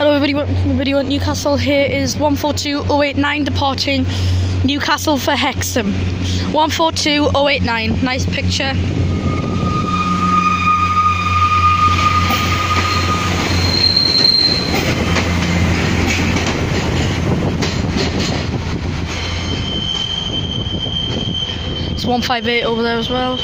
Hello everybody, welcome to the video at Newcastle. Here is 142089 departing Newcastle for Hexham. 142089, nice picture. It's 158 over there as well.